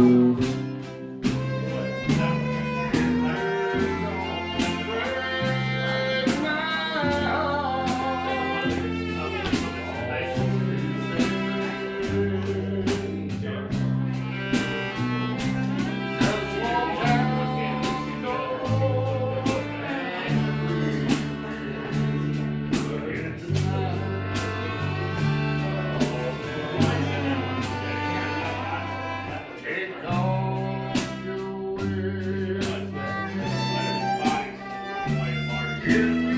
Here we you.